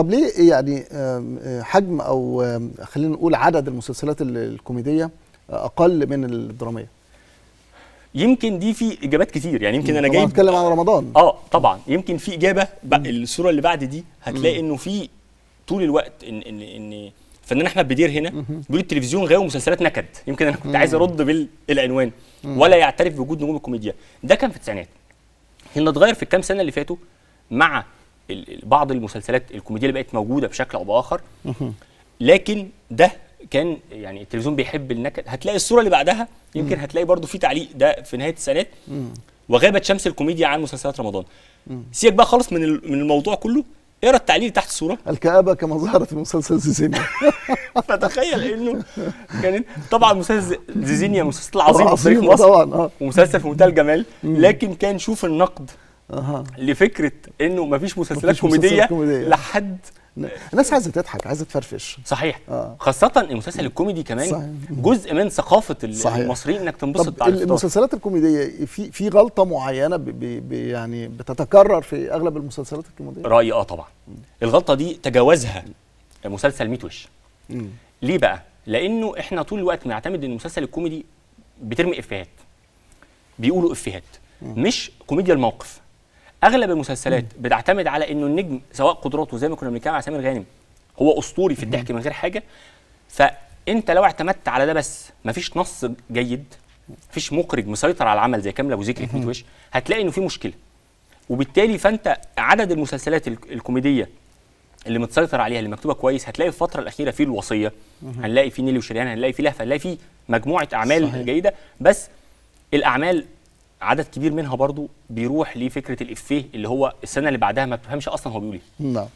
طب ليه يعني آه، حجم أو خلينا نقول عدد المسلسلات ال- الكوميدية أقل من الدرامية؟ يمكن دي في إجابات كتير. يعني يمكن أنا جايب بتكلم عن رمضان. آه طبعا. يمكن في إجابة بقى الصورة اللي بعد دي هتلاقي إنه في طول الوقت ان ان إن الفنان أحمد بدير هنا بيقول التلفزيون غاوي مسلسلات نكد. يمكن أنا كنت عايز أرد بالعنوان. ولا يعترف بوجود نجوم الكوميديا. ده كان في التسعينات. اللي اتغير في الكام سنة اللي فاتوا مع بعض المسلسلات الكوميدية اللي بقت موجودة بشكل أو بآخر. لكن ده كان يعني التلفزيون بيحب النكد هتلاقي الصورة اللي بعدها يمكن هتلاقي برضو في تعليق ده في نهاية التسعينات وغابت شمس الكوميديا عن مسلسلات رمضان. سيبك بقى خالص من من الموضوع كله. اقرأ التعليق اللي تحت الصورة. الكآبة كما ظهرت في مسلسل زيزينيا. فتخيل إنه كان طبعا مسلسل زيزينيا مسلسل عظيم في تاريخ مصر. طبعا آه. ومسلسل في منتهى الجمال لكن كان شوف النقد. لفكرة إنه مفيش مسلسلات مفيش مسلسلات كوميدية كوميدية. لحد الناس عايزة تضحك عايزة تفرفش. صحيح. آه. خاصة المسلسل الكوميدي كمان صحيح. جزء من ثقافة. المصريين إنك تنبسط طب على المسلسلات الكوميدية في في غلطة معينة ب ب ب يعني بتتكرر في أغلب المسلسلات الكوميدية؟ رأيي آه طبعا. الغلطة دي تجاوزها مسلسل ميت وش. ليه بقى؟ لأنه إحنا طول الوقت بنعتمد إن المسلسل الكوميدي بترمي إفيهات. بيقولوا إفيهات. مش كوميديا الموقف. أغلب المسلسلات بتعتمد على إنه النجم سواء قدراته زي ما كنا بنتكلم على سامر غانم هو أسطوري في الضحك من غير حاجة فأنت لو اعتمدت على ده بس مفيش نص جيد مفيش مخرج مسيطر على العمل زي كامل أبو ذكري في وش هتلاقي إنه في مشكلة وبالتالي فأنت عدد المسلسلات الك- الكوميدية اللي متسيطر عليها اللي مكتوبة كويس هتلاقي في الفترة الأخيرة في الوصية هنلاقي في نيلي وشريان هنلاقي في لهفة هنلاقي في مجموعة أعمال. صحيح. جيدة بس الأعمال عدد كبير منها برضو بيروح لفكرة الإفيه اللي هو السنة اللي بعدها ما بتفهمش أصلا هو بيقول إيه. نعم.